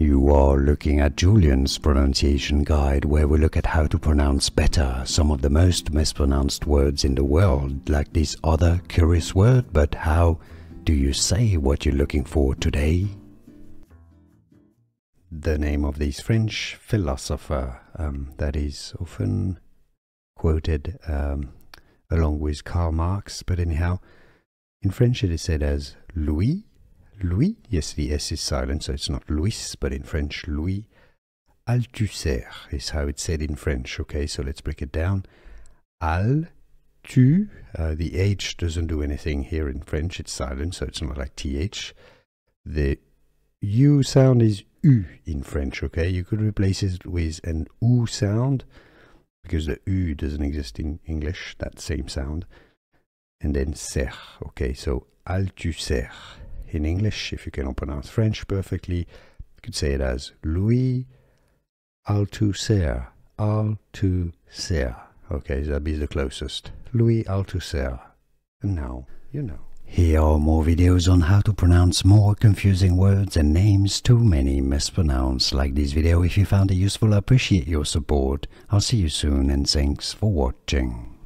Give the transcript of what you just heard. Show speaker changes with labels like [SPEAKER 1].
[SPEAKER 1] You are looking at Julien's pronunciation guide, where we look at how to pronounce better some of the most mispronounced words in the world, like this other curious word. But how do you say what you're looking for today? The name of this French philosopher um, that is often quoted um, along with Karl Marx, but anyhow, in French it is said as Louis Louis, yes, the S is silent, so it's not Louis, but in French, Louis Althusser is how it's said in French. Okay, so let's break it down. Al, tu, uh, the H doesn't do anything here in French, it's silent, so it's not like TH. The U sound is U in French, okay? You could replace it with an U sound because the U doesn't exist in English, that same sound. And then ser, okay? So Althusser in English, if you cannot pronounce French perfectly, you could say it as Louis Althusser. Althusser. Okay, that'd be the closest. Louis Althusser. And now, you know. Here are more videos on how to pronounce more confusing words and names too many mispronounced. Like this video if you found it useful, I appreciate your support. I'll see you soon and thanks for watching.